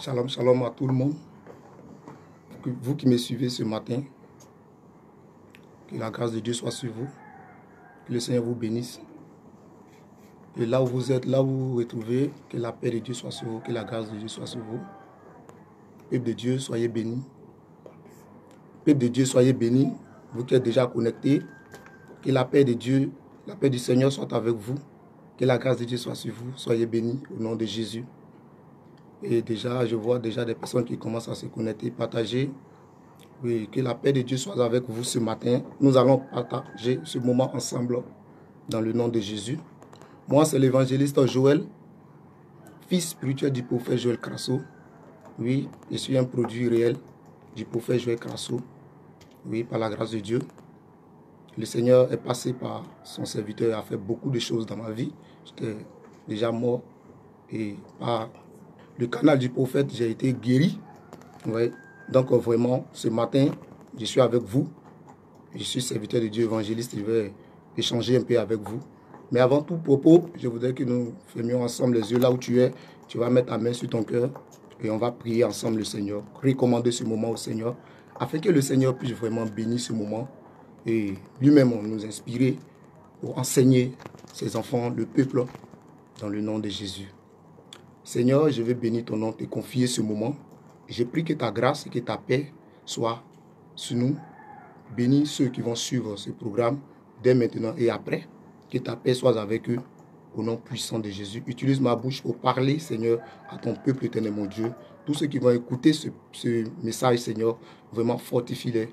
Shalom, shalom à tout le monde. Vous qui me suivez ce matin, que la grâce de Dieu soit sur vous. Que le Seigneur vous bénisse. Et là où vous êtes, là où vous vous retrouvez, que la paix de Dieu soit sur vous, que la grâce de Dieu soit sur vous. Peuple de Dieu, soyez bénis. Peuple de Dieu, soyez bénis. Vous qui êtes déjà connectés, que la paix de Dieu, la paix du Seigneur soit avec vous. Que la grâce de Dieu soit sur vous. Soyez bénis au nom de Jésus. Et déjà, je vois déjà des personnes qui commencent à se connecter, partager. Oui, que la paix de Dieu soit avec vous ce matin. Nous allons partager ce moment ensemble dans le nom de Jésus. Moi, c'est l'évangéliste Joël, fils spirituel du prophète Joël Crasso. Oui, je suis un produit réel du prophète Joël Crasso. Oui, par la grâce de Dieu. Le Seigneur est passé par son serviteur et a fait beaucoup de choses dans ma vie. J'étais déjà mort et par le canal du prophète, j'ai été guéri. Donc vraiment, ce matin, je suis avec vous. Je suis serviteur de Dieu évangéliste. Je vais échanger un peu avec vous. Mais avant tout propos, je voudrais que nous fermions ensemble les yeux là où tu es. Tu vas mettre ta main sur ton cœur et on va prier ensemble le Seigneur. Recommander ce moment au Seigneur afin que le Seigneur puisse vraiment bénir ce moment et lui-même nous inspirer pour enseigner ses enfants, le peuple, dans le nom de Jésus. Seigneur, je veux bénir ton nom, te confier ce moment. J'ai prie que ta grâce et que ta paix soient sur nous. Bénis ceux qui vont suivre ce programme dès maintenant et après. Que ta paix soit avec eux au nom puissant de Jésus. Utilise ma bouche pour parler, Seigneur, à ton peuple éternel, mon Dieu. Tous ceux qui vont écouter ce, message, Seigneur, vraiment fortifie-les,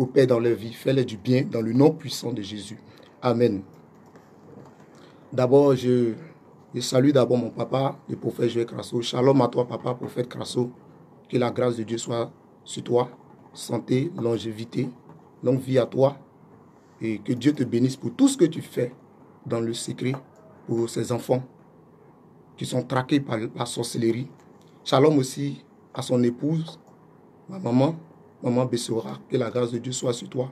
opère dans leur vie, fais-les du bien dans le nom puissant de Jésus. Amen. D'abord, je je salue d'abord mon papa, le prophète Joël Crasso. Shalom à toi, papa, prophète Crasso. Que la grâce de Dieu soit sur toi. Santé, longévité, longue vie à toi. Et que Dieu te bénisse pour tout ce que tu fais dans le secret pour ces enfants qui sont traqués par la sorcellerie. Shalom aussi à son épouse, ma maman, maman Bessora. Que la grâce de Dieu soit sur toi.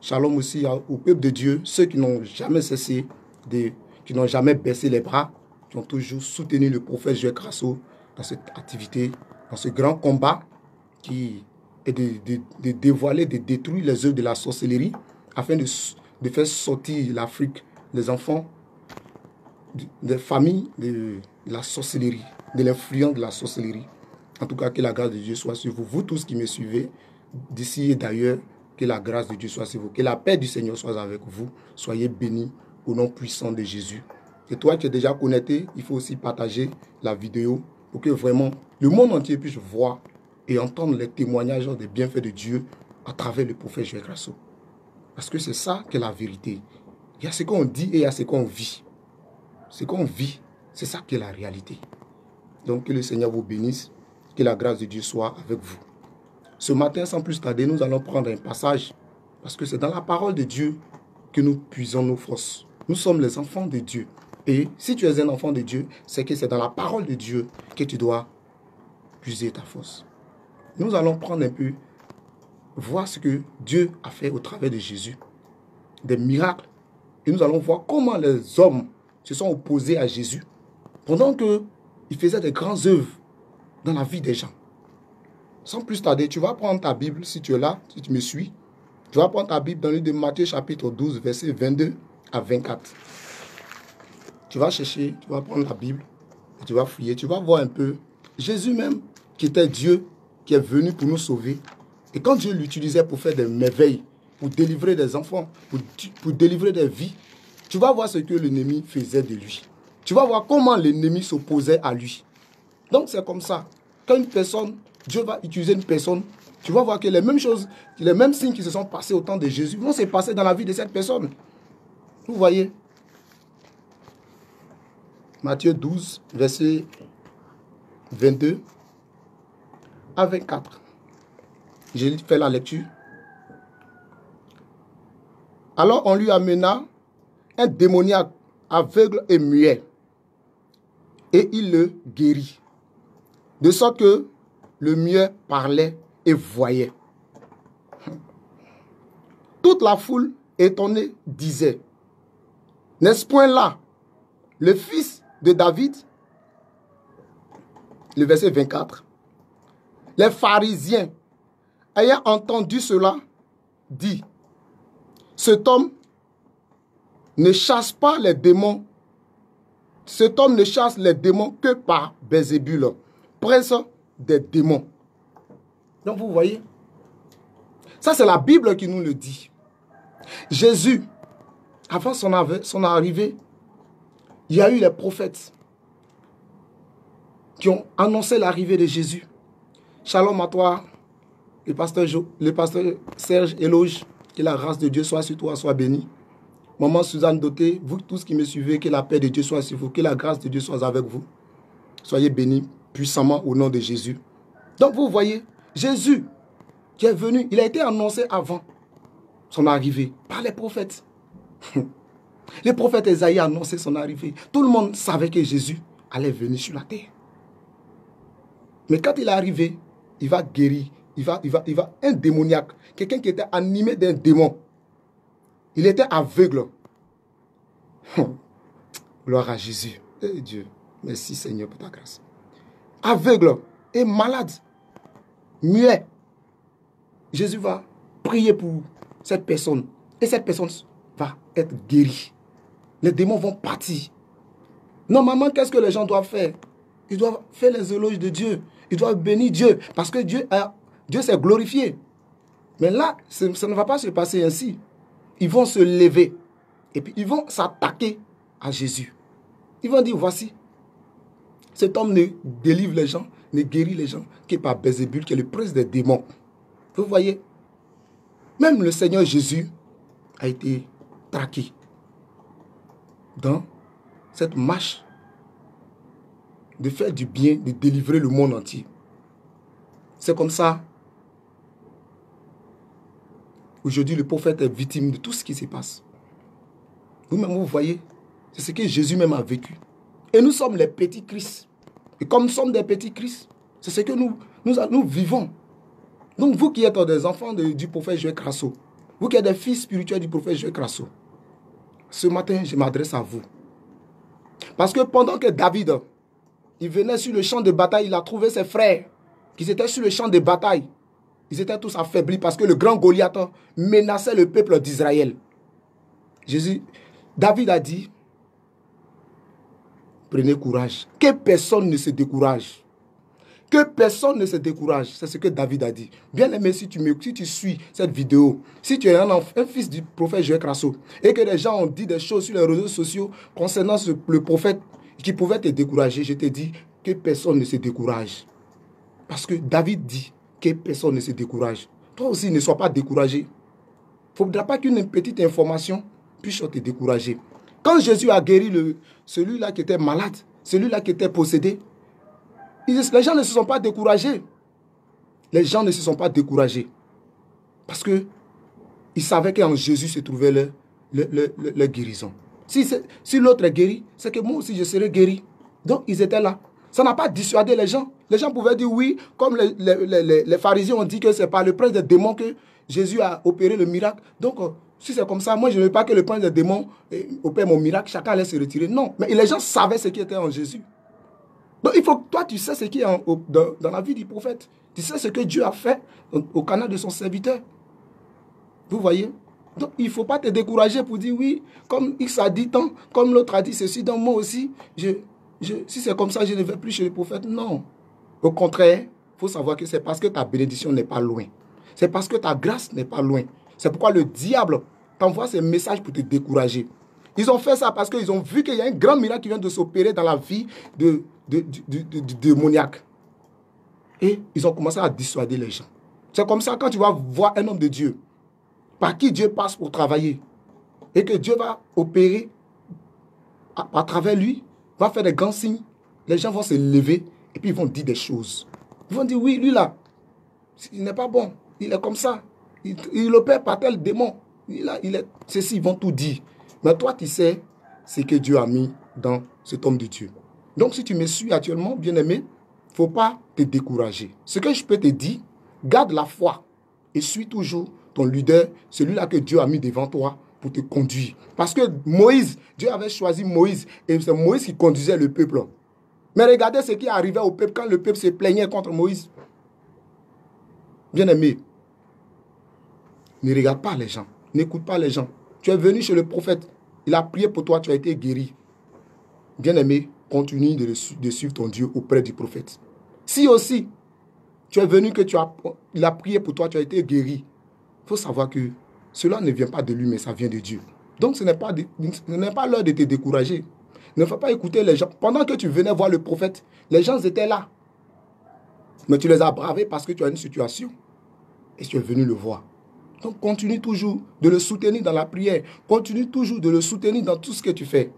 Shalom aussi au peuple de Dieu, ceux qui n'ont jamais cessé de qui n'ont jamais baissé les bras, qui ont toujours soutenu le prophète Joël Crasso dans cette activité, dans ce grand combat qui est de, dévoiler, de détruire les œuvres de la sorcellerie afin de, faire sortir l'Afrique, les enfants, des familles de la sorcellerie, de l'influence de la sorcellerie. En tout cas, que la grâce de Dieu soit sur vous, vous tous qui me suivez, d'ici et d'ailleurs, que la grâce de Dieu soit sur vous, que la paix du Seigneur soit avec vous, soyez bénis au nom puissant de Jésus. Et toi qui es déjà connecté, il faut aussi partager la vidéo pour que vraiment le monde entier puisse voir et entendre les témoignages des bienfaits de Dieu à travers le prophète Joël Grasso. Parce que c'est ça qui est la vérité. Il y a ce qu'on dit et il y a ce qu'on vit. Ce qu'on vit, c'est ça qui est la réalité. Donc que le Seigneur vous bénisse, que la grâce de Dieu soit avec vous. Ce matin, sans plus tarder, nous allons prendre un passage parce que c'est dans la parole de Dieu que nous puisons nos forces. Nous sommes les enfants de Dieu. Et si tu es un enfant de Dieu, c'est que c'est dans la parole de Dieu que tu dois puiser ta force. Nous allons prendre un peu, voir ce que Dieu a fait au travers de Jésus. Des miracles. Et nous allons voir comment les hommes se sont opposés à Jésus pendant qu'il faisait des grandes œuvres dans la vie des gens. Sans plus tarder, tu vas prendre ta Bible, si tu es là, si tu me suis. Tu vas prendre ta Bible dans le livre de Matthieu chapitre 12, verset 22 à 24. Tu vas chercher, tu vas prendre la Bible, tu vas fouiller, tu vas voir un peu. Jésus même, qui était Dieu, qui est venu pour nous sauver. Et quand Dieu l'utilisait pour faire des merveilles, pour délivrer des enfants, pour, pour délivrer des vies, tu vas voir ce que l'ennemi faisait de lui. Tu vas voir comment l'ennemi s'opposait à lui. Donc c'est comme ça. Quand une personne, Dieu va utiliser une personne, tu vas voir que les mêmes choses, les mêmes signes qui se sont passés au temps de Jésus vont se passer dans la vie de cette personne. Vous voyez Matthieu 12, verset 22 à 24. J'ai fait la lecture. Alors on lui amena un démoniaque aveugle et muet, et il le guérit, de sorte que le muet parlait et voyait. Toute la foule étonnée disait, n'est-ce point là le fils de David le verset 24. Les pharisiens, ayant entendu cela, dit, cet homme ne chasse pas les démons. Cet homme ne chasse les démons que par Bézébul, prince des démons. Donc vous voyez, ça c'est la Bible qui nous le dit. Jésus, avant son, arrivée, il y a eu les prophètes qui ont annoncé l'arrivée de Jésus. Shalom à toi, le pasteur, le pasteur Serge Éloge, que la grâce de Dieu soit sur toi, soit bénie. Maman Suzanne Doté, vous tous qui me suivez, que la paix de Dieu soit sur vous, que la grâce de Dieu soit avec vous. Soyez bénis puissamment au nom de Jésus. Donc vous voyez, Jésus qui est venu, il a été annoncé avant son arrivée par les prophètes. Les prophètes Esaïe a annoncé son arrivée. Tout le monde savait que Jésus allait venir sur la terre. Mais quand il est arrivé, il va guérir. Il va, il un démoniaque, quelqu'un qui était animé d'un démon. Il était aveugle. Gloire à Jésus. Eh Dieu, merci Seigneur pour ta grâce. Aveugle et malade, muet. Jésus va prier pour cette personne. Et cette personne être guérie. Les démons vont partir. Normalement, qu'est-ce que les gens doivent faire? Ils doivent faire les éloges de Dieu. Ils doivent bénir Dieu. Parce que Dieu, Dieu s'est glorifié. Mais là, ça ne va pas se passer ainsi. Ils vont se lever. Et puis, ils vont s'attaquer à Jésus. Ils vont dire, voici, cet homme ne délivre les gens, ne guérit les gens, qui est par Bézébul, qui est le prince des démons. Vous voyez, même le Seigneur Jésus a été traqué dans cette marche de faire du bien, de délivrer le monde entier. C'est comme ça. Aujourd'hui, le prophète est victime de tout ce qui se passe. Vous-même, vous voyez, c'est ce que Jésus même a vécu. Et nous sommes les petits Christ. Et comme nous sommes des petits Christ, c'est ce que nous, nous, nous vivons. Donc vous qui êtes des enfants du prophète Joël Crasso, vous qui êtes des fils spirituels du prophète Joël Crasso, ce matin, je m'adresse à vous. Parce que pendant que David, il venait sur le champ de bataille, il a trouvé ses frères qui étaient sur le champ de bataille. Ils étaient tous affaiblis parce que le grand Goliath menaçait le peuple d'Israël. Jésus, David a dit, prenez courage, que personne ne se décourage. Que personne ne se décourage. C'est ce que David a dit. Bien aimé, si tu, si tu suis cette vidéo, si tu es un, un fils du prophète Joël Crasso, et que les gens ont dit des choses sur les réseaux sociaux concernant le prophète qui pouvaient te décourager, je te dis que personne ne se décourage. Parce que David dit que personne ne se décourage. Toi aussi, ne sois pas découragé. Il ne faudra pas qu'une petite information puisse te décourager. Quand Jésus a guéri celui-là qui était malade, celui-là qui était possédé, les gens ne se sont pas découragés. Les gens ne se sont pas découragés. Parce que ils savaient qu'en Jésus se trouvait leur, le, guérison. Si, l'autre est guéri, c'est que moi aussi je serai guéri. Donc ils étaient là. Ça n'a pas dissuadé les gens. Les gens pouvaient dire oui, comme les, pharisiens ont dit que c'est par le prince des démons que Jésus a opéré le miracle. Donc, euh, si c'est comme ça, moi je ne veux pas que le prince des démons euh, opère mon miracle, chacun allait se retirer. Non, mais les gens savaient ce qui était en Jésus. Donc il faut que toi, tu sais ce qui est dans, la vie du prophète. Tu sais ce que Dieu a fait au canal de son serviteur. Vous voyez? Donc il ne faut pas te décourager pour dire oui, comme X a dit tant, comme l'autre a dit ceci, donc moi aussi, je, si c'est comme ça, je ne vais plus chez le prophète. Non. Au contraire, il faut savoir que c'est parce que ta bénédiction n'est pas loin. C'est parce que ta grâce n'est pas loin. C'est pourquoi le diable t'envoie ces messages pour te décourager. Ils ont fait ça parce qu'ils ont vu qu'il y a un grand miracle qui vient de s'opérer dans la vie de, de, démoniaque. Et ils ont commencé à dissuader les gens. C'est comme ça quand tu vas voir un homme de Dieu, par qui Dieu passe pour travailler, et que Dieu va opérer à, travers lui, va faire des grands signes, les gens vont se lever et puis ils vont dire des choses. Ils vont dire, oui, lui là, il n'est pas bon, il est comme ça, il, opère par tel démon, il, il est ceci, ils vont tout dire. Mais toi, tu sais ce que Dieu a mis dans cet homme de Dieu. Donc, si tu me suis actuellement, bien aimé, il ne faut pas te décourager. Ce que je peux te dire, garde la foi et suis toujours ton leader, celui-là que Dieu a mis devant toi pour te conduire. Parce que Moïse, Dieu avait choisi Moïse et c'est Moïse qui conduisait le peuple. Mais regardez ce qui arrivait au peuple quand le peuple se plaignait contre Moïse. Bien-aimé, ne regarde pas les gens. N'écoute pas les gens. Tu es venu chez le prophète. Il a prié pour toi, tu as été guéri. Bien-aimé, continue de, suivre ton Dieu auprès du prophète. Si aussi, tu es venu que tu as, il a prié pour toi, tu as été guéri. Il faut savoir que cela ne vient pas de lui, mais ça vient de Dieu. Donc ce n'est pas, pas l'heure de te décourager. Ne faut pas écouter les gens. Pendant que tu venais voir le prophète, les gens étaient là. Mais tu les as bravés parce que tu as une situation. Et tu es venu le voir. Donc continue toujours de le soutenir dans la prière. Continue toujours de le soutenir dans tout ce que tu fais.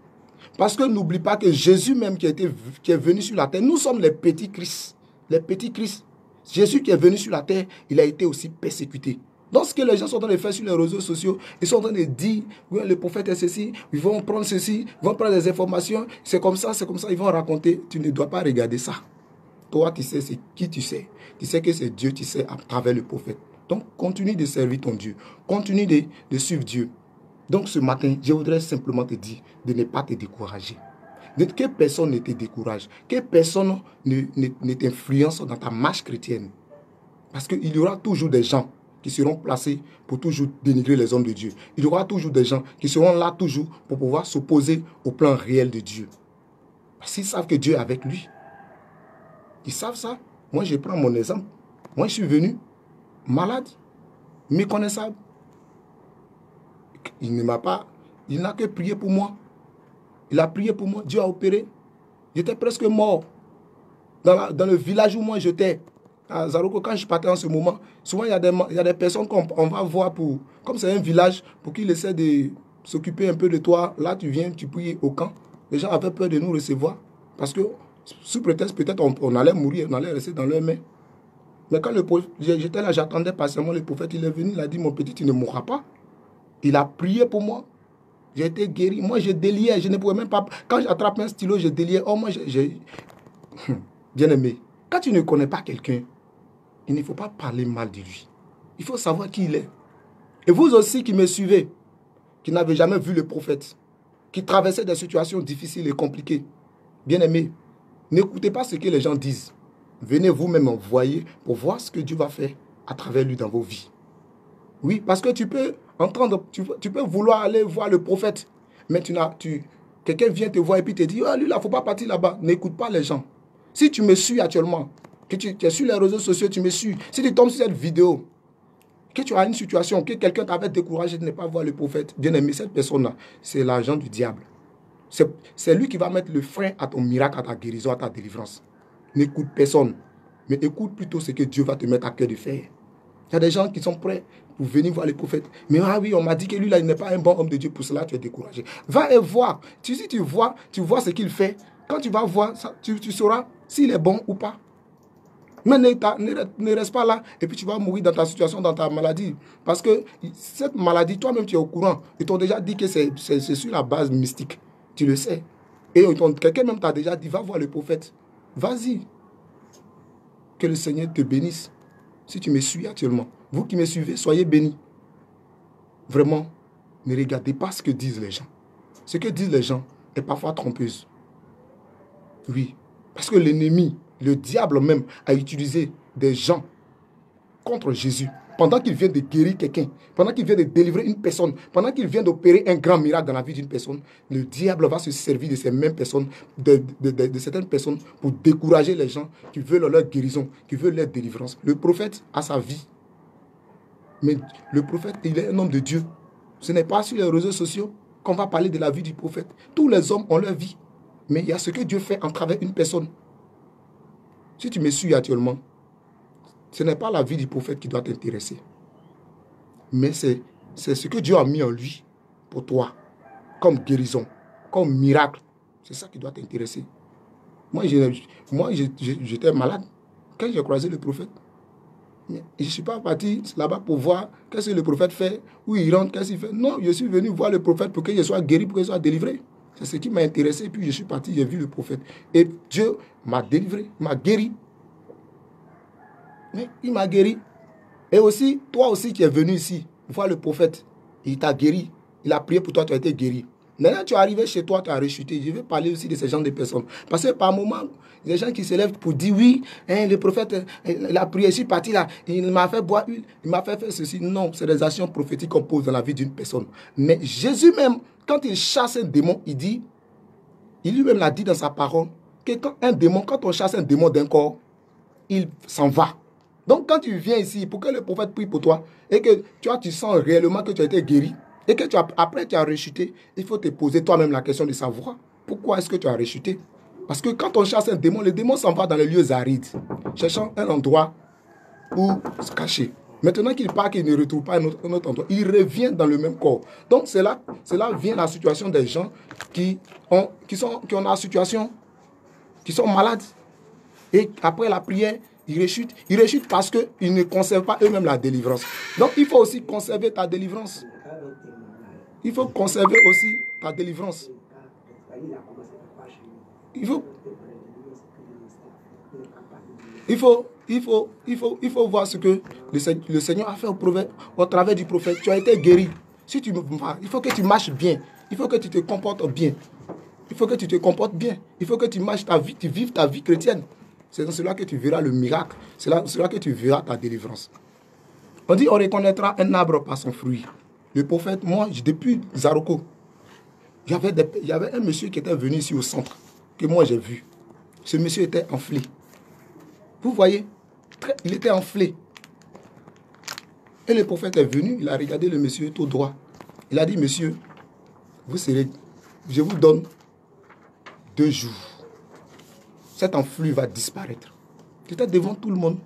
Parce que n'oublie pas que Jésus même qui, est venu sur la terre, nous sommes les petits Christ. Les petits Christ. Jésus qui est venu sur la terre, il a été aussi persécuté. Donc, ce que les gens sont en train de faire sur les réseaux sociaux, ils sont en train de dire, le prophète est ceci, ils vont prendre ceci, ils vont prendre des informations, c'est comme ça, c'est comme ça, ils vont raconter. Tu ne dois pas regarder ça. Toi, tu sais c'est qui tu sais. Tu sais que c'est Dieu, tu sais, à travers le prophète. Donc, continue de servir ton Dieu. Continue de suivre Dieu. Donc, ce matin, je voudrais simplement te dire de ne pas te décourager. Que personne ne te décourage. Que personne ne, t'influence dans ta marche chrétienne. Parce qu'il y aura toujours des gens qui seront placés pour toujours dénigrer les hommes de Dieu. Il y aura toujours des gens qui seront là toujours pour pouvoir s'opposer au plan réel de Dieu. Parce qu'ils savent que Dieu est avec lui. Ils savent ça. Moi, je prends mon exemple. Moi, je suis venu malade, méconnaissable. Il ne m'a pas, il n'a que prié pour moi. Il a prié pour moi. Dieu a opéré. J'étais presque mort. Dans, dans le village où moi j'étais, à Zaroko, quand je partais en ce moment, souvent il y a des, il y a des personnes qu'on va voir pour, comme c'est un village, pour qu'ils essaient de s'occuper un peu de toi. Là, tu viens, tu pries au camp. Les gens avaient peur de nous recevoir parce que, sous prétexte, peut-être on, allait mourir, on allait rester dans leurs mains. Mais quand j'étais là, j'attendais patiemment le prophète, il est venu, il a dit Mon petit, tu ne mourras pas. Il a prié pour moi. J'ai été guéri. Moi, je déliais, je ne pouvais même pas. Quand j'attrape un stylo, je déliais. Oh, moi, j'ai. Bien aimé. Quand tu ne connais pas quelqu'un, il ne faut pas parler mal de lui. Il faut savoir qui il est. Et vous aussi qui me suivez, qui n'avez jamais vu le prophète, qui traversez des situations difficiles et compliquées, bien aimé, n'écoutez pas ce que les gens disent. Venez vous-même envoyer pour voir ce que Dieu va faire à travers lui dans vos vies. Oui, parce que tu peux entendre, tu, peux vouloir aller voir le prophète, mais tu tu, quelqu'un vient te voir et puis te dit, ah, lui là, faut pas partir là-bas. N'écoute pas les gens. Si tu me suis actuellement, que tu, es sur les réseaux sociaux, tu me suis, si tu tombes sur cette vidéo, que tu as une situation, que quelqu'un t'avait découragé de ne pas voir le prophète, bien aimé, cette personne-là, c'est l'agent du diable. C'est lui qui va mettre le frein à ton miracle, à ta guérison, à ta délivrance. N'écoute personne, mais écoute plutôt ce que Dieu va te mettre à cœur de faire. Il y a des gens qui sont prêts pour venir voir le prophète. Mais ah oui, on m'a dit que lui, là, il n'est pas un bon homme de Dieu. Pour cela, tu es découragé. Va et voir. Tu, si tu vois, tu vois ce qu'il fait. Quand tu vas voir, tu, tu sauras s'il est bon ou pas. Mais ne, reste pas là et puis tu vas mourir dans ta situation, dans ta maladie. Parce que cette maladie, toi-même, tu es au courant. Ils t'ont déjà dit que c'est sur la base mystique. Tu le sais. Et quelqu'un même t'a déjà dit, va voir le prophète. Vas-y. Que le Seigneur te bénisse. Si tu me suis actuellement. Vous qui me suivez, soyez bénis. Vraiment, ne regardez pas ce que disent les gens. Ce que disent les gens est parfois trompeuse. Oui. Parce que l'ennemi, le diable même a utilisé des gens contre Jésus. Pendant qu'il vient de guérir quelqu'un, pendant qu'il vient de délivrer une personne, pendant qu'il vient d'opérer un grand miracle dans la vie d'une personne, le diable va se servir de ces mêmes personnes, de, certaines personnes, pour décourager les gens qui veulent leur guérison, qui veulent leur délivrance. Le prophète a sa vie. Mais le prophète, il est un homme de Dieu. Ce n'est pas sur les réseaux sociaux qu'on va parler de la vie du prophète. Tous les hommes ont leur vie. Mais il y a ce que Dieu fait en travers une personne. Si tu me suis actuellement, ce n'est pas la vie du prophète qui doit t'intéresser. Mais c'est ce que Dieu a mis en lui pour toi, comme guérison, comme miracle. C'est ça qui doit t'intéresser. Moi, j'étais malade quand j'ai croisé le prophète. je ne suis pas parti là-bas pour voir qu'est-ce que le prophète fait, où il rentre, qu'est-ce qu'il fait. Non, je suis venu voir le prophète pour qu'il soit guéri, pour qu'il soit délivré. C'est ce qui m'a intéressé. Puis je suis parti, j'ai vu le prophète. Et Dieu m'a délivré, m'a guéri. Mais il m'a guéri. Et aussi, toi aussi qui es venu ici, voir le prophète, il t'a guéri. Il a prié pour toi, tu as été guéri. Maintenant, tu es arrivé chez toi, tu as rechuté. Je vais parler aussi de ces gens de personnes. Parce que par moment, des gens qui se lèvent pour dire oui, hein, le prophète, il a prié, je suis parti là, il m'a fait boire il m'a fait faire ceci. Non, c'est des actions prophétiques qu'on pose dans la vie d'une personne. Mais Jésus même, quand il chasse un démon, il dit, il lui-même l'a dit dans sa parole, que quand un démon, quand on chasse un démon d'un corps, il s'en va. Donc quand tu viens ici pour que le prophète prie pour toi et que tu, tu sens réellement que tu as été guéri et que tu as, après tu as rechuté, il faut te poser toi-même la question de savoir pourquoi est-ce que tu as rechuté? Parce que quand on chasse un démon, le démon s'en va dans les lieux arides, cherchant un endroit où se cacher. Maintenant qu'il part, qu'il ne retrouve pas un autre, endroit, il revient dans le même corps. Donc c'est là vient la situation des gens qui ont, qui sont, qui ont la situation, qui sont malades. Et après la prière, ils rechutent. Ils rechutent parce qu'ils ne conservent pas eux-mêmes la délivrance. Donc il faut aussi conserver ta délivrance. Il faut conserver aussi ta délivrance. Il faut, il faut, il faut, il faut, voir ce que le, Seigneur a fait au, au travers du prophète. Tu as été guéri. Si tu il faut que tu marches bien. Il faut que tu te comportes bien. Il faut que tu te comportes bien. Il faut que tu marches ta vie, tu vives ta vie chrétienne. C'est dans cela que tu verras le miracle. C'est dans cela que tu verras ta délivrance. On dit on reconnaîtra un arbre par son fruit. Le prophète, moi, depuis Zaroko, il y, avait un monsieur qui était venu ici au centre, que moi j'ai vu. Ce monsieur était enflé. Vous voyez, il était enflé. Et le prophète est venu, il a regardé le monsieur tout droit. Il a dit, monsieur, vous serez, je vous donne deux jours cet enflux va disparaître. C'était devant tout le monde.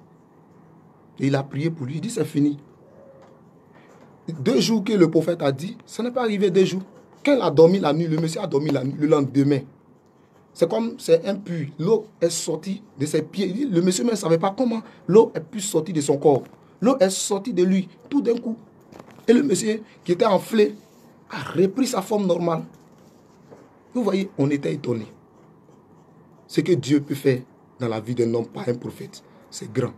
Et il a prié pour lui. Il dit, c'est fini. Deux jours que le prophète a dit, ça n'est pas arrivé deux jours. Quand il a dormi la nuit, le monsieur a dormi la nuit, le lendemain. C'est comme, c'est un puits. L'eau est sortie de ses pieds. Le monsieur ne savait pas comment l'eau est pu sortir de son corps. L'eau est sortie de lui, tout d'un coup. Et le monsieur, qui était enflé, a repris sa forme normale. Vous voyez, on était étonnés. Ce que Dieu peut faire dans la vie d'un homme par un prophète, c'est grand.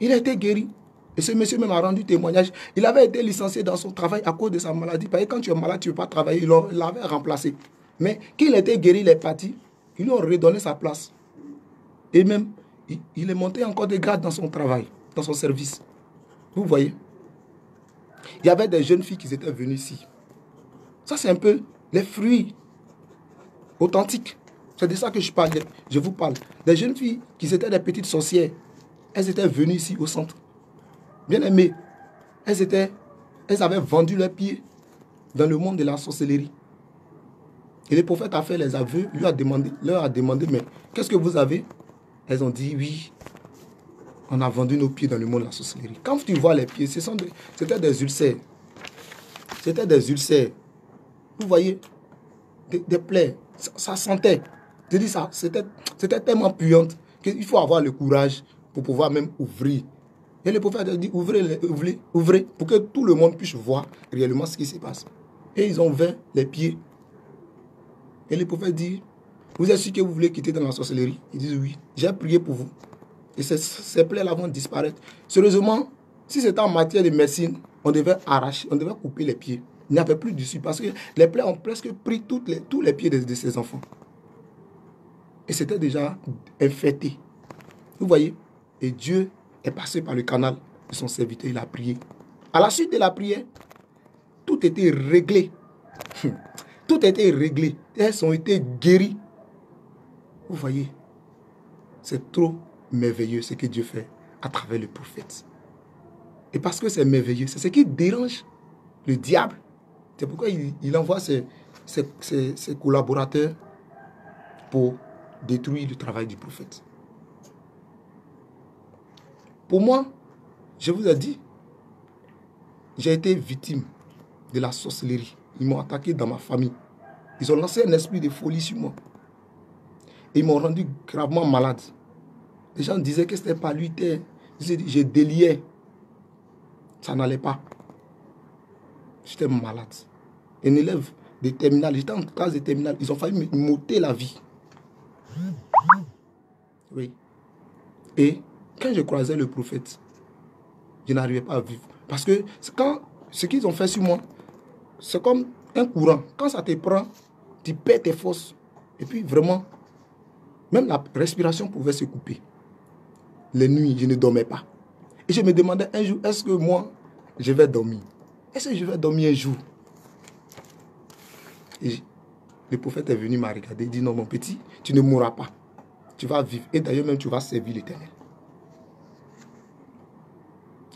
Il a été guéri. Et ce monsieur même a rendu témoignage. Il avait été licencié dans son travail à cause de sa maladie. Parce que quand tu es malade, tu ne peux pas travailler. Il l'avait remplacé. Mais qu'il était guéri, il est parti. Ils lui ont redonné sa place. Et même, il, est monté encore de grade dans son travail, dans son service. Vous voyez? Il y avait des jeunes filles qui étaient venues ici. Ça, c'est un peu les fruits authentiques c'est de ça que je parle. Je vous parle. Des jeunes filles qui étaient des petites sorcières. Elles étaient venues ici au centre. Bien aimées. Elles, étaient, elles avaient vendu leurs pieds dans le monde de la sorcellerie. Et le prophète a fait les aveux, lui a demandé, leur a demandé, mais qu'est-ce que vous avez? Elles ont dit, oui, on a vendu nos pieds dans le monde de la sorcellerie. Quand tu vois les pieds, c'était des ulcères. C'était des ulcères. Vous voyez, des, plaies. ça sentait. Je dis ça, c'était tellement puante qu'il faut avoir le courage pour pouvoir même ouvrir. Et le prophète a dit ouvrez, ouvrez, ouvrez, pour que tout le monde puisse voir réellement ce qui se passe. Et ils ont ouvert les pieds. Et le prophète dit Vous êtes sûr que vous voulez quitter dans la sorcellerie? Ils disent Oui, j'ai prié pour vous. Et ces, plaies-là vont disparaître. Sérieusement, si c'était en matière de médecine, on devait arracher, on devait couper les pieds. Il n'y avait plus dessus parce que les plaies ont presque pris les, tous les pieds de ces enfants. Et c'était déjà infecté. Vous voyez Et Dieu est passé par le canal de son serviteur, il a prié. À la suite de la prière, tout était réglé. Tout était réglé. Elles ont été guéries. Vous voyez C'est trop merveilleux ce que Dieu fait à travers le prophète. Et parce que c'est merveilleux, c'est ce qui dérange le diable. C'est pourquoi il, envoie ses collaborateurs pour détruire le travail du prophète. Pour moi, je vous ai dit, j'ai été victime de la sorcellerie. Ils m'ont attaqué dans ma famille. Ils ont lancé un esprit de folie sur moi. Et ils m'ont rendu gravement malade. Les gens disaient que ce n'était pas lui. Je déliais. Ça n'allait pas. J'étais malade. Un élève de terminale, j'étais en classe de terminale. Ils ont failli m'ôter la vie. Oui. Et quand je croisais le prophète, je n'arrivais pas à vivre. Parce que quand, ce qu'ils ont fait sur moi, c'est comme un courant. Quand ça te prend, tu perds tes forces. Et puis vraiment, même la respiration pouvait se couper. Les nuits, je ne dormais pas. Et je me demandais un jour, est-ce que moi, je vais dormir? Est-ce que je vais dormir un jour? Le prophète est venu m'a regardé, dit, non mon petit, tu ne mourras pas. Tu vas vivre. Et d'ailleurs même, tu vas servir l'éternel.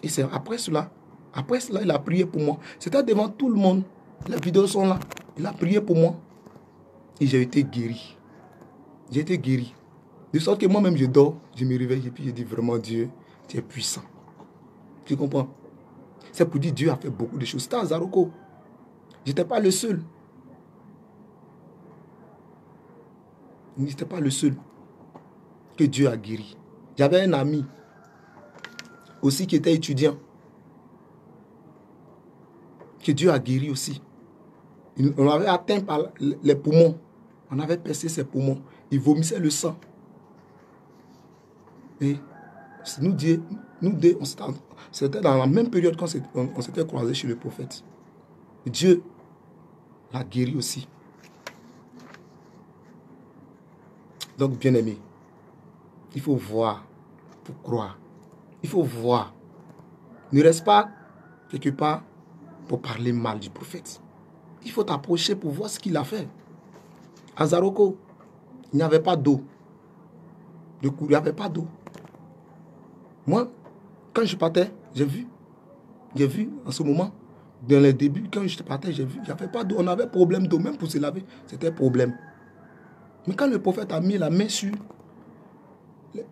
Et c'est après cela, après cela, il a prié pour moi. C'était devant tout le monde. Les vidéos sont là. Il a prié pour moi. Et j'ai été guéri. J'ai été guéri. De sorte que moi-même, je dors, je me réveille et puis je dis vraiment, Dieu, tu es puissant. Tu comprends? C'est pour dire Dieu a fait beaucoup de choses. C'était à Zaroko. Je n'étais pas le seul. Je n'étais pas le seul que Dieu a guéri. J'avais un ami aussi qui était étudiant que Dieu a guéri aussi. On avait atteint par les poumons. On avait percé ses poumons. Il vomissait le sang. Et nous deux, nous c'était dans la même période qu'on s'était croisés chez le prophète. Dieu l'a guéri aussi. Donc, bien aimé, il faut voir pour croire. Il faut voir. Ne reste pas quelque part pour parler mal du prophète. Il faut t'approcher pour voir ce qu'il a fait. À Zaroko, il n'y avait pas d'eau. il n'y avait pas d'eau. Moi, quand je partais, j'ai vu. J'ai vu en ce moment, dans les débuts, quand je partais, j'ai vu, il n'y avait pas d'eau. On avait problème d'eau, même pour se laver, c'était problème. Mais quand le prophète a mis la main sur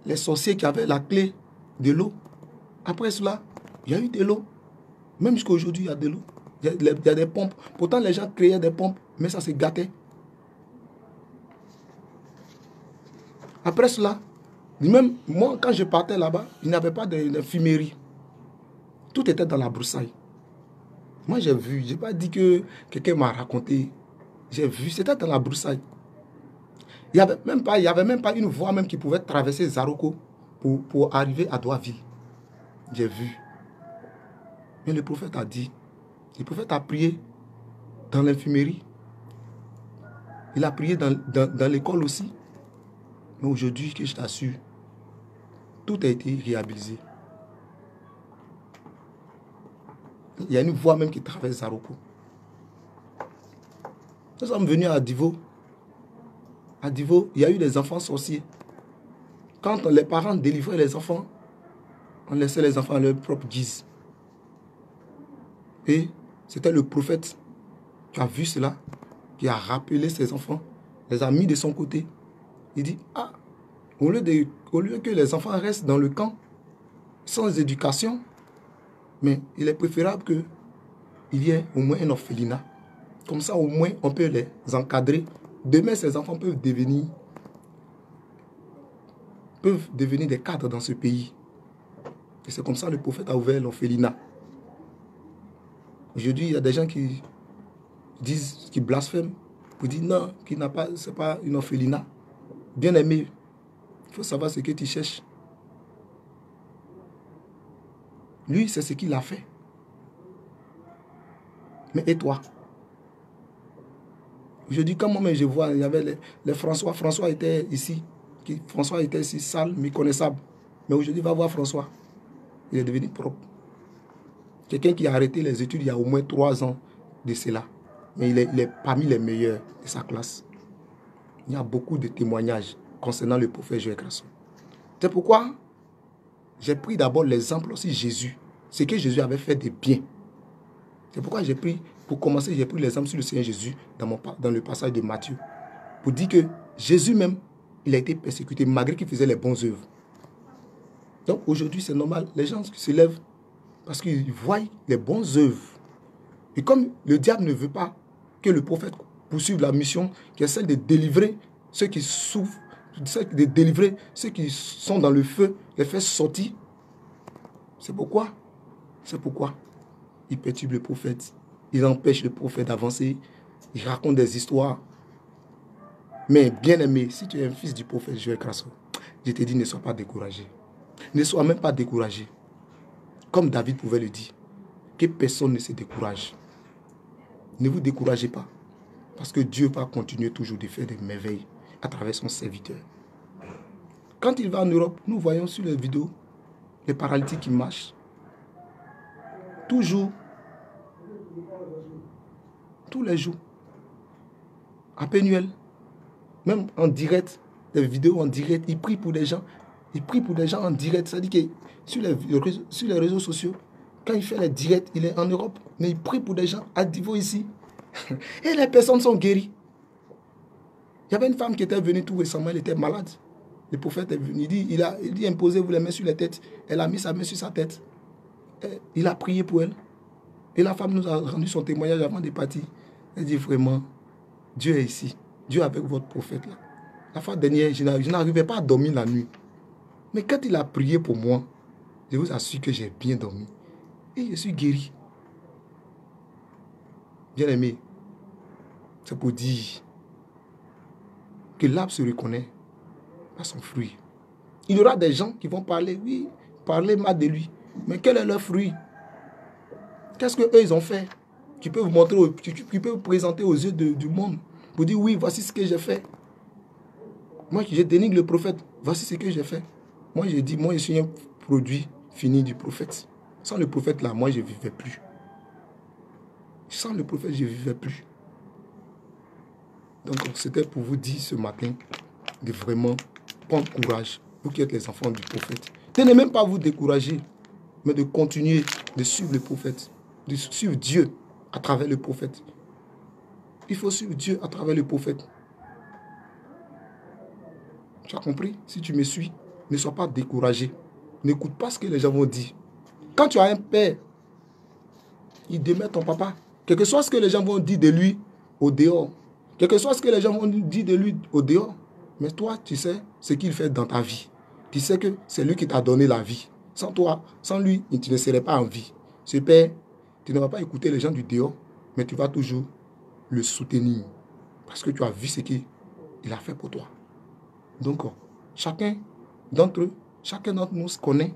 les sorciers qui avaient la clé de l'eau, après cela, il y a eu de l'eau. Même jusqu'à aujourd'hui, il y a de l'eau. Il, y a des pompes. Pourtant, les gens créaient des pompes, mais ça s'est gâté. Après cela, même moi, quand je partais là-bas, il n'y avait pas d'infirmerie. Tout était dans la broussaille. Moi, j'ai vu, je n'ai pas dit que quelqu'un m'a raconté. J'ai vu, c'était dans la broussaille. Il n'y avait, même pas, il y avait même pas une voie même qui pouvait traverser Zaroko pour, pour arriver à Douaville. J'ai vu. Mais le prophète a dit, le prophète a prié dans l'infirmerie. Il a prié dans, dans l'école aussi. Mais aujourd'hui, que je t'assure, tout a été réhabilité. Il y a une voie même qui traverse Zaroko. Nous sommes venus à Divo. À Divo, il y a eu des enfants sorciers. Quand les parents délivraient les enfants, on laissait les enfants à leur propre guise. Et c'était le prophète qui a vu cela, qui a rappelé ses enfants, les a mis de son côté. Il dit, ah, au lieu, de, au lieu que les enfants restent dans le camp, sans éducation, mais il est préférable qu'il y ait au moins un orphelinat. Comme ça, au moins, on peut les encadrer. Demain, ces enfants peuvent devenir, peuvent devenir des cadres dans ce pays. Et c'est comme ça que le prophète a ouvert l'orphelinat. Aujourd'hui, il y a des gens qui disent, qui blasphèment, pour dire non, qui n'a pas, pas une orphelinat. Bien aimé, il faut savoir ce que tu cherches. Lui, c'est ce qu'il a fait. Mais et toi? Je dis, quand moi je vois, il y avait les, François. François était ici. François était ici, sale, méconnaissable. Mais aujourd'hui, va voir François. Il est devenu propre. Quelqu'un qui a arrêté les études il y a au moins trois ans de cela. Mais il est, parmi les meilleurs de sa classe. Il y a beaucoup de témoignages concernant le prophète Joël Crasso. C'est pourquoi j'ai pris d'abord l'exemple aussi Jésus, ce que Jésus avait fait de bien. C'est pourquoi j'ai pris, pour commencer, j'ai pris l'exemple sur le Seigneur Jésus dans, mon, dans le passage de Matthieu. Pour dire que Jésus même, il a été persécuté malgré qu'il faisait les bonnes œuvres. Donc aujourd'hui, c'est normal, les gens se lèvent parce qu'ils voient les bonnes œuvres. Et comme le diable ne veut pas que le prophète poursuive la mission qui est celle de délivrer ceux qui souffrent de délivrer ceux qui sont dans le feu, les faire sortir. C'est pourquoi? C'est pourquoi? Il perturbe le prophète. Il empêche le prophète d'avancer. Il raconte des histoires. Mais bien aimé, si tu es un fils du prophète Joël Crasso, je te dis ne sois pas découragé. Ne sois même pas découragé. Comme David pouvait le dire, que personne ne se décourage. Ne vous découragez pas. Parce que Dieu va continuer toujours de faire des merveilles à travers son serviteur. Quand il va en Europe, nous voyons sur les vidéos les paralytiques qui marchent. Toujours. Tous les jours. À Pénuel. Même en direct. Des vidéos en direct. Il prie pour des gens. Il prie pour des gens en direct. Dit que sur les, sur les réseaux sociaux, quand il fait les directs, il est en Europe. Mais il prie pour des gens à Divo ici. Et les personnes sont guéries. Il y avait une femme qui était venue tout récemment, elle était malade. Le prophète est venu, il dit, il a, il dit imposez-vous les mains sur la tête. Elle a mis sa main sur sa tête. il a prié pour elle. Et la femme nous a rendu son témoignage avant de partir. Elle dit vraiment, Dieu est ici. Dieu avec votre prophète là. La fois dernière, je n'arrivais pas à dormir la nuit. Mais quand il a prié pour moi, je vous assure que j'ai bien dormi. Et je suis guéri. Bien aimé, c'est pour dire que l'arbre se reconnaît à son fruit. Il y aura des gens qui vont parler, oui, parler mal de lui. Mais quel est leur fruit? Qu'est-ce qu'eux, ils ont fait? Qui peut vous montrer, vous présenter aux yeux du monde pour dire, oui, voici ce que j'ai fait. Moi, je dénigre le prophète. Voici ce que j'ai fait. Moi, je dis, moi, je suis un produit fini du prophète. Sans le prophète, là, moi, je ne vivais plus. Sans le prophète, je ne vivais plus. Donc, c'était pour vous dire ce matin de vraiment prendre courage, vous qui êtes les enfants du prophète. De ne même pas vous décourager, mais de continuer de suivre le prophète, de suivre Dieu à travers le prophète. Il faut suivre Dieu à travers le prophète. Tu as compris? Si tu me suis, ne sois pas découragé. N'écoute pas ce que les gens vont dire. Quand tu as un père, il démet ton papa. Quel que soit ce que les gens vont dire de lui au dehors, quel que soit ce que les gens vont dire de lui au dehors, mais toi, tu sais ce qu'il fait dans ta vie. Tu sais que c'est lui qui t'a donné la vie. Sans toi, sans lui, tu ne serais pas en vie. Ce père, tu ne vas pas écouter les gens du dehors, mais tu vas toujours le soutenir. Parce que tu as vu ce qu'il a fait pour toi. Donc, chacun d'entre eux, chacun d'entre nous connaît,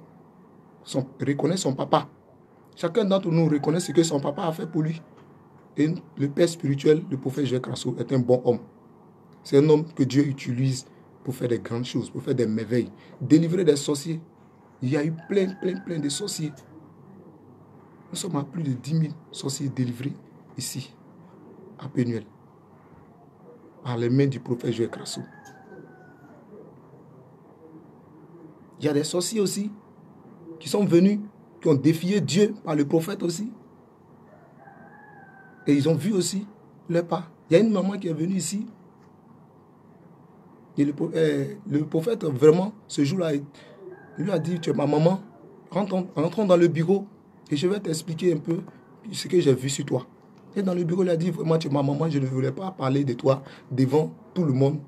reconnaît son papa. Chacun d'entre nous reconnaît ce que son papa a fait pour lui. Et le père spirituel, le prophète Jacques Crasso, est un bon homme. C'est un homme que Dieu utilise pour faire des grandes choses, pour faire des merveilles. Délivrer des sorciers. Il y a eu plein, plein, plein de sorciers. Nous sommes à plus de 10 000 sorciers délivrés ici, à Pénuel, par les mains du prophète Joël Crasso. Il y a des sorciers aussi qui sont venus, qui ont défié Dieu par le prophète aussi. Et ils ont vu aussi le pas. Il y a une maman qui est venue ici. Et le, prophète, vraiment, ce jour-là, lui a dit, tu es ma maman, rentrons dans le bureau et je vais t'expliquer un peu ce que j'ai vu sur toi. Et dans le bureau, il a dit, vraiment, tu es ma maman, je ne voulais pas parler de toi devant tout le monde.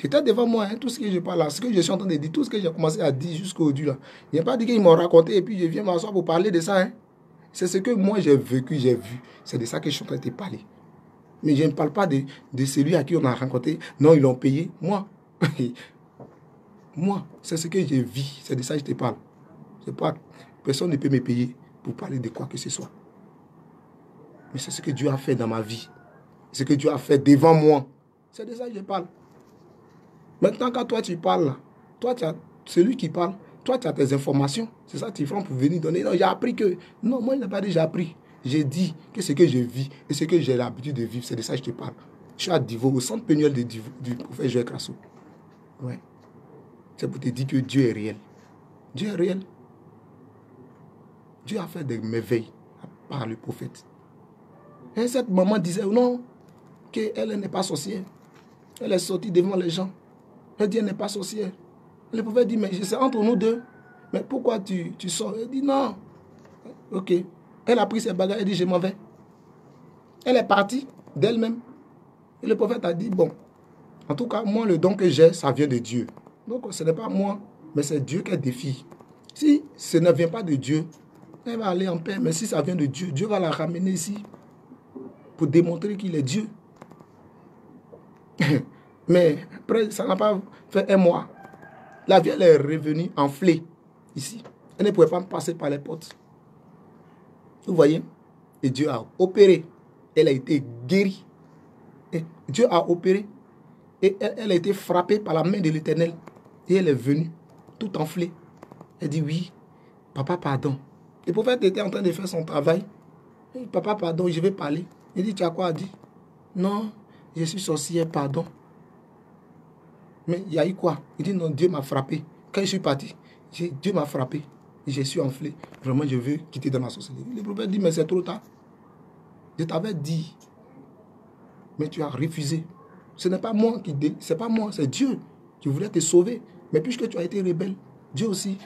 C'était devant moi, hein, tout ce que je parle là, ce que je suis en train de dire, tout ce que j'ai commencé à dire jusqu'au là. Il n'y a pas dit qu'ils m'ont raconté et puis je viens m'asseoir pour parler de ça. Hein. C'est ce que moi j'ai vécu, j'ai vu. C'est de ça que je suis en train de te parler. Mais je ne parle pas de, de celui à qui on a rencontré. Non, ils l'ont payé. Moi. moi, c'est ce que j'ai vu. C'est de ça que je te parle. Pas, personne ne peut me payer pour parler de quoi que ce soit. Mais c'est ce que Dieu a fait dans ma vie. Ce que Dieu a fait devant moi. C'est de ça que je parle. Maintenant, quand toi tu parles, toi tu as celui qui parle, toi tu as tes informations. C'est ça que tu fais pour venir donner. Non, j'ai appris que. Non, moi je n'ai pas dit j'ai appris. J'ai dit que ce que je vis et ce que j'ai l'habitude de vivre, c'est de ça que je te parle. Je suis à Divo, au centre pénuel de du prophète Joël Crasso. Ouais. C'est pour te dire que Dieu est réel. Dieu est réel. Dieu a fait des merveilles par le prophète. Et cette maman disait non, qu'elle n'est pas sorcière. Elle est sortie devant les gens. Elle dit, elle n'est pas sorcière. Le prophète dit, mais c'est entre nous deux. Mais pourquoi tu, tu sors? Elle dit, non. Ok. Elle a pris ses bagages, elle dit, je m'en vais. Elle est partie d'elle-même. Et le prophète a dit, bon, en tout cas, moi, le don que j'ai, ça vient de Dieu. Donc, ce n'est pas moi, mais c'est Dieu qui défie. Si ce ne vient pas de Dieu, elle va aller en paix. Mais si ça vient de Dieu, Dieu va la ramener ici pour démontrer qu'il est Dieu. Mais après, ça n'a pas fait un mois. La vie, est revenue enflée ici. Elle ne pouvait pas passer par les portes. Vous voyez? Et Dieu a opéré. Elle a été guérie. Et Dieu a opéré. Et elle, elle a été frappée par la main de l'Éternel. Et elle est venue, tout enflée. Elle dit oui, papa, pardon. Le prophète était en train de faire son travail. Il dit, papa, pardon, je vais parler. Il dit, tu as quoi à dire? Non, je suis sorcière, pardon. Mais il y a eu quoi? Il dit, non, Dieu m'a frappé. Quand je suis parti, Dieu m'a frappé. Je suis enflé. Vraiment, je veux quitter dans la sorcellerie. Le prophète dit, mais c'est trop tard. Je t'avais dit. Mais tu as refusé. Ce n'est pas moi qui c'est pas moi, c'est Dieu qui voulait te sauver. Mais puisque tu as été rebelle, Dieu aussi,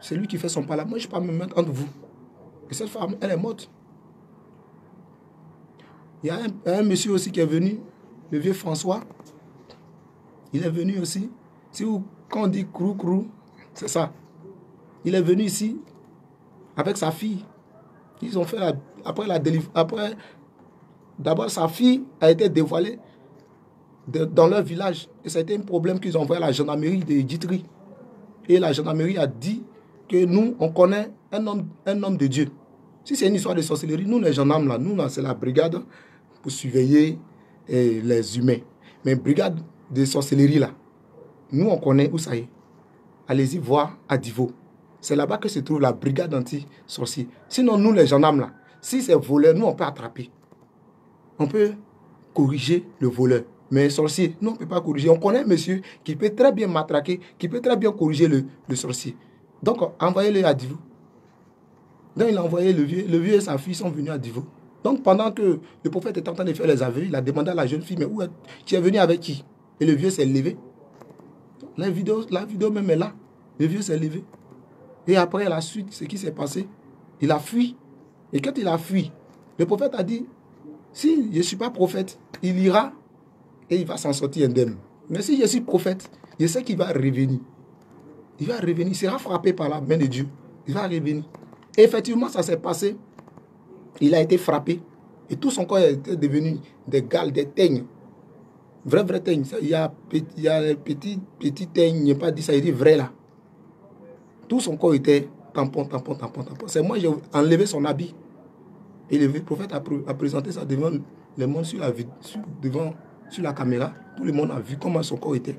c'est lui qui fait son pas Moi, je ne peux pas me mettre entre vous. Et cette femme, elle est morte. Il y a un, monsieur aussi qui est venu, le vieux François. Il est venu aussi. Si quand on dit crou crou, c'est ça. Il est venu ici avec sa fille. Ils ont fait après la délivre. Après, d'abord sa fille a été dévoilée dans leur village. Et ça a été un problème qu'ils ont envoyé à la gendarmerie de Guitry. Et la gendarmerie a dit que nous, on connaît un homme, un homme de Dieu. Si c'est une histoire de sorcellerie, nous, les gendarmes, là, nous, là, c'est la brigade pour surveiller eh, les humains. Mais brigade de sorcellerie, là, nous, on connaît où ça est. Allez-y voir à Divo. C'est là-bas que se trouve la brigade anti-sorcier. Sinon, nous, les gendarmes, là, si c'est voleur, nous, on peut attraper. On peut corriger le voleur. Mais sorcier, nous, on ne peut pas corriger. On connaît un monsieur qui peut très bien matraquer, qui peut très bien corriger le, le sorcier. Donc, envoyez-le à Divo. Donc, il a envoyé le vieux, le vieux et sa fille sont venus à Divo. Donc, pendant que le prophète était en train de faire les aveux, il a demandé à la jeune fille, mais où est, tu es venu avec qui? Et le vieux s'est levé. La vidéo, la vidéo même est là. Le vieux s'est levé. Et après, la suite, ce qui s'est passé, il a fui. Et quand il a fui, le prophète a dit, si je ne suis pas prophète, il ira et il va s'en sortir indemne. Mais si je suis prophète, je sais qu'il va revenir. Il va revenir, il sera frappé par la main de Dieu. Il va revenir. Effectivement, ça s'est passé. Il a été frappé. Et tout son corps était devenu des gales, des teignes. Vrai, vrai teigne. Il y a, il y a petit, petit teigne, il n'y a pas dit ça, il dit vrai là. Tout son corps était tampon, tampon, tampon, tampon. C'est moi, j'ai enlevé son habit. Et le prophète a, pr- a présenté ça devant le monde sur la, devant, sur la caméra. Tout le monde a vu comment son corps était.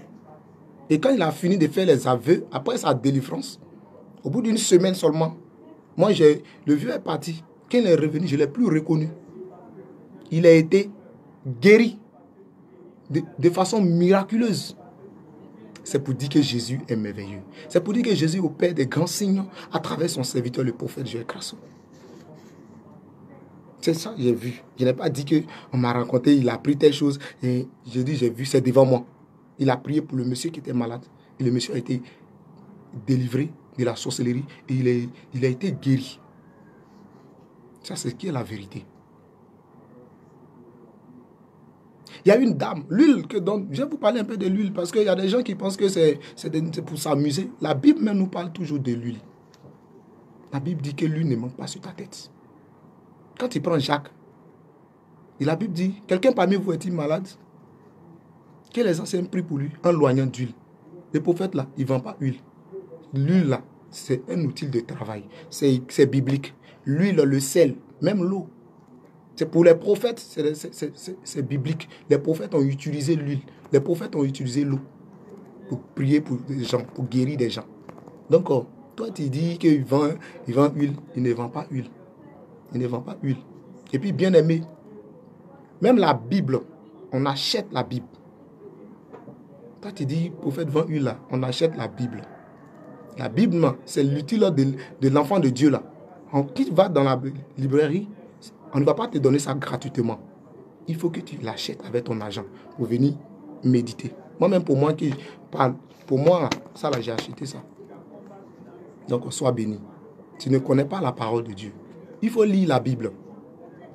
Et quand il a fini de faire les aveux, après sa délivrance, au bout d'une semaine seulement, moi, le vieux est parti. Quand il est revenu, je ne l'ai plus reconnu. Il a été guéri de, façon miraculeuse. C'est pour dire que Jésus est merveilleux. C'est pour dire que Jésus opère des grands signes à travers son serviteur, le prophète Joël Crasso. C'est ça j'ai vu. Je n'ai pas dit qu'on m'a raconté, il a pris telle chose. Et j'ai dit, j'ai vu, c'est devant moi. Il a prié pour le monsieur qui était malade. Et le monsieur a été délivré de la sorcellerie. Et il, il a été guéri. Ça, c'est ce qui est la vérité. Il y a une dame, l'huile que donc, je vais vous parler un peu de l'huile parce qu'il y a des gens qui pensent que c'est pour s'amuser. La Bible même nous parle toujours de l'huile. La Bible dit que l'huile ne manque pas sur ta tête. Quand tu prends Jacques, et la Bible dit, quelqu'un parmi vous est-il malade? Que les anciens prient pour lui en loignant d'huile? Le prophète là, il ne vend pas huile. L'huile là, c'est un outil de travail. C'est biblique. L'huile, le sel, même l'eau. C'est pour les prophètes, c'est biblique. Les prophètes ont utilisé l'huile. Les prophètes ont utilisé l'eau pour prier pour des gens, pour guérir des gens. Donc, oh, toi, tu dis qu'il vend, il vend huile. Il ne vend pas huile. Il ne vend pas huile. Et puis, bien aimé, même la Bible, on achète la Bible. Toi, tu dis, prophète huile là, on achète la Bible. La Bible, c'est l'utile de, l'enfant de Dieu là. On, qui va dans la librairie, on ne va pas te donner ça gratuitement. Il faut que tu l'achètes avec ton argent pour venir méditer. Moi-même, pour moi qui parle, pour moi, ça là, j'ai acheté ça. Donc, sois béni. Tu ne connais pas la parole de Dieu. Il faut lire la Bible.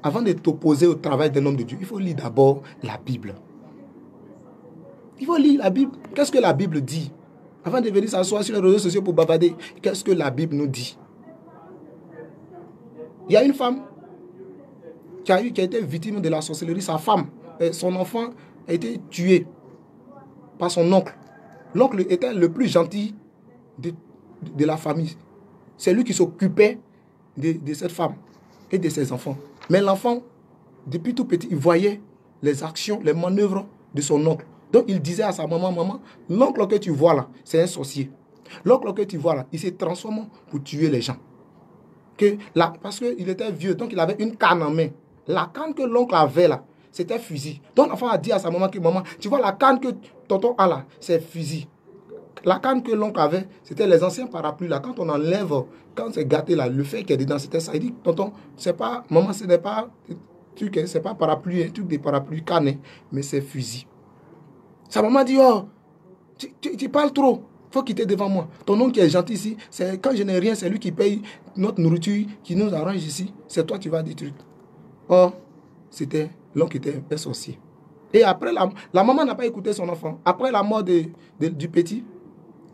Avant de t'opposer au travail d'un homme de Dieu, il faut lire d'abord la Bible. Il faut lire la Bible. Qu'est-ce que la Bible dit? Avant de venir s'asseoir sur les réseaux sociaux pour bavarder, qu'est-ce que la Bible nous dit? Il y a une femme qui a, eu, qui a été victime de la sorcellerie. Sa femme, euh, son enfant a été tué par son oncle. L'oncle était le plus gentil de, la famille. C'est lui qui s'occupait de, de cette femme et de ses enfants. Mais l'enfant depuis tout petit, il voyait les actions, les manœuvres de son oncle. Donc il disait à sa maman, maman, l'oncle que tu vois là, c'est un sorcier. L'oncle que tu vois là, il s'est transformé pour tuer les gens. Là, parce qu'il était vieux, donc il avait une canne en main. La canne que l'oncle avait là, c'était fusil. Donc l'enfant a dit à sa maman que maman, tu vois la canne que tonton a là, c'est fusil. La canne que l'oncle avait, c'était les anciens parapluies là. Quand on enlève, quand c'est gâté là, le fait qui est dedans, c'était ça. Il dit, tonton, c'est pas, maman, ce n'est pas truc, hein, c'est pas parapluie, un truc des parapluies canne, mais c'est fusil. Sa maman dit, oh, tu, parles trop. faut quitter devant moi. Ton oncle qui est gentil ici, c'est quand je n'ai rien, c'est lui qui paye notre nourriture, qui nous arrange ici. C'est toi qui vas dire truc. Oh, c'était l'oncle qui était un sorcier. Et après, la, la maman n'a pas écouté son enfant. Après la mort de, du petit,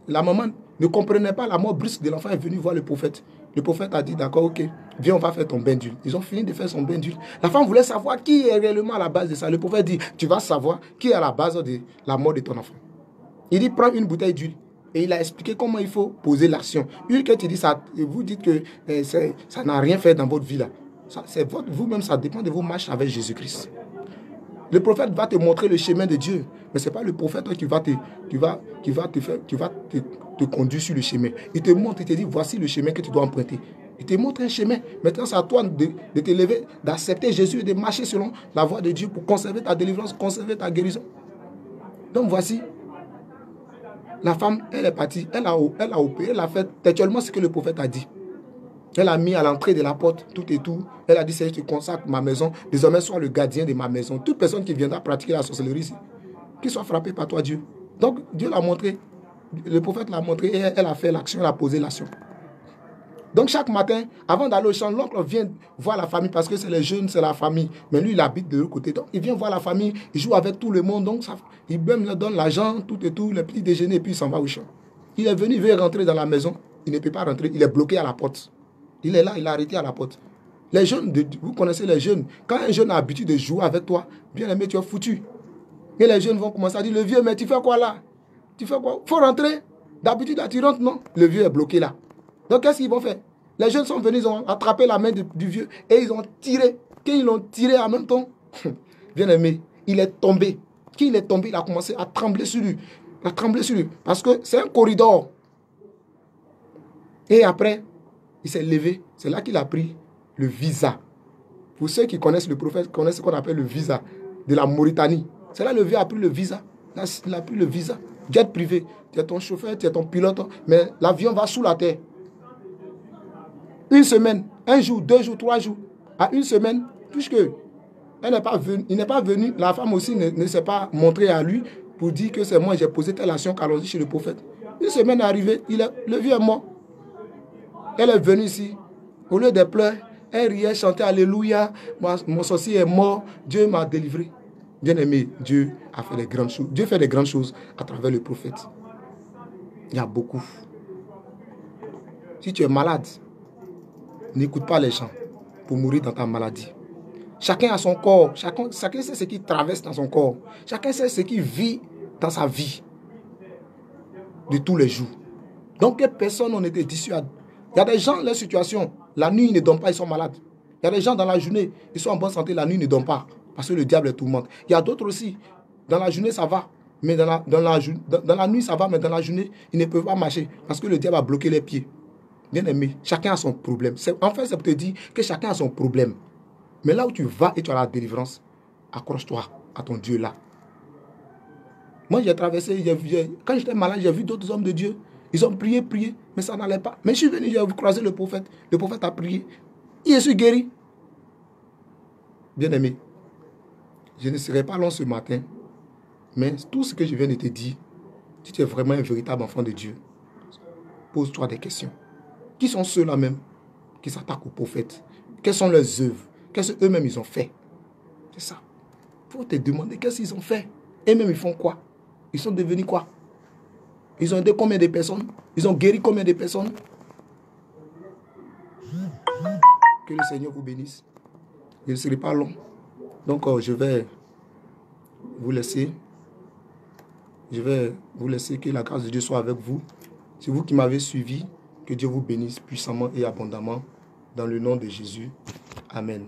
la maman ne comprenait pas la mort brusque de l'enfant, est venue voir le prophète. Le prophète a dit, d'accord, ok, viens, on va faire ton bain d'huile. Ils ont fini de faire son bain d'huile. La femme voulait savoir qui est réellement à la base de ça. Le prophète dit, tu vas savoir qui est à la base de la mort de ton enfant. Il dit, prends une bouteille d'huile. Et il a expliqué comment il faut poser l'action. Huile que tu dis, ça, vous dites que eh, ça n'a rien fait dans votre vie là. C'est vous-même, ça dépend de vos marches avec Jésus-Christ. Le prophète va te montrer le chemin de Dieu. Mais ce n'est pas le prophète qui va te, qui va, qui va te faire, qui va te, conduire sur le chemin. Il te montre, il te dit, voici le chemin que tu dois emprunter. Il te montre un chemin. Maintenant, c'est à toi de, de te lever, d'accepter Jésus et de marcher selon la voie de Dieu pour conserver ta délivrance, conserver ta guérison. Donc voici, la femme, elle est partie, elle a, elle a opéré, elle a fait textuellement ce que le prophète a dit. Elle a mis à l'entrée de la porte tout et tout. Elle a dit, Seigneur, tu consacres ma maison. Désormais, sois le gardien de ma maison. Toute personne qui viendra pratiquer la sorcellerie ici, qui soit frappée par toi, Dieu. Donc, Dieu l'a montré. Le prophète l'a montré et elle a fait l'action, elle a posé l'action. Donc chaque matin, avant d'aller au champ, l'oncle vient voir la famille parce que c'est les jeunes, c'est la famille. Mais lui, il habite de l'autre côté. Donc il vient voir la famille, il joue avec tout le monde. Donc il donne l'argent, tout et tout, le petit déjeuner, et puis il s'en va au champ. Il est venu, il veut rentrer dans la maison. Il ne peut pas rentrer, il est bloqué à la porte. Il est là, il est arrêté à la porte. Les jeunes, vous connaissez les jeunes. Quand un jeune a l'habitude de jouer avec toi, bien aimé, tu es foutu. Et les jeunes vont commencer à dire, le vieux, mais tu fais quoi là? Tu fais quoi? Faut rentrer. D'habitude, là, tu rentres, non? Le vieux est bloqué là. Donc, qu'est-ce qu'ils vont faire? Les jeunes sont venus, ils ont attrapé la main du vieux et ils ont tiré. Quand ils l'ont tiré en même temps, bien aimé, il est tombé. Quand il est tombé, il a commencé à trembler sur lui. Il a tremblé sur lui. Parce que c'est un corridor. Et après, il s'est levé. C'est là qu'il a pris le visa. Pour ceux qui connaissent le prophète, connaissent ce qu'on appelle le visa de la Mauritanie. C'est là le vieux a pris le visa. Il a pris le visa. Jet privé. Tu es ton chauffeur, tu es ton pilote. Mais l'avion va sous la terre. Une semaine, un jour, deux jours, trois jours. À une semaine, puisque elle n'est pas il n'est pas venu, la femme aussi ne, s'est pas montrée à lui pour dire que c'est moi, j'ai posé telle action qu'allons-y chez le prophète. Une semaine est arrivée, il le vieux est mort. Elle est venue ici. Au lieu de pleurer, elle riait, chantait Alléluia. Mon sorcier est mort. Dieu m'a délivré. Bien aimé, Dieu a fait des grandes choses. Dieu fait des grandes choses à travers le prophète. Il y a beaucoup. Si tu es malade, n'écoute pas les gens pour mourir dans ta maladie. Chacun a son corps. Chacun, chacun sait ce qui traverse dans son corps. Chacun sait ce qui vit dans sa vie de tous les jours. Donc, personne n'en était dissuade il y a des gens, leur situation, la nuit, ils ne dorment pas, ils sont malades. Il y a des gens dans la journée, ils sont en bonne santé, la nuit, ils ne dorment pas. Parce que le diable est tourmente. Il y a d'autres aussi, dans la journée, ça va. Mais dans la, dans, la, nuit, ça va, mais dans la journée, ils ne peuvent pas marcher. Parce que le diable a bloqué les pieds. Bien aimé, chacun a son problème. En fait, ça te dit que chacun a son problème. Mais là où tu vas et tu as la délivrance, accroche-toi à ton Dieu là. Moi, j'ai traversé, quand j'étais malade, j'ai vu d'autres hommes de Dieu ils ont prié, prié, mais ça n'allait pas. Mais je suis venu, j'ai croisé le prophète. Le prophète a prié. Et je suis guéri. Bien aimé, je ne serai pas long ce matin, mais tout ce que je viens de te dire, si tu es vraiment un véritable enfant de Dieu, pose-toi des questions. Qui sont ceux-là même qui s'attaquent au prophète Quelles sont leurs œuvres? Qu'est-ce qu'eux-mêmes ils ont fait? C'est ça. Il faut te demander qu'est-ce qu'ils ont fait. Et même ils font quoi? Ils sont devenus quoi? Ils ont aidé combien de personnes? Ils ont guéri combien de personnes? Que le Seigneur vous bénisse. Je ne serai pas long. Donc, euh, je vais vous laisser. Je vais vous laisser que la grâce de Dieu soit avec vous. C'est vous qui m'avez suivi. Que Dieu vous bénisse puissamment et abondamment. Dans le nom de Jésus. Amen.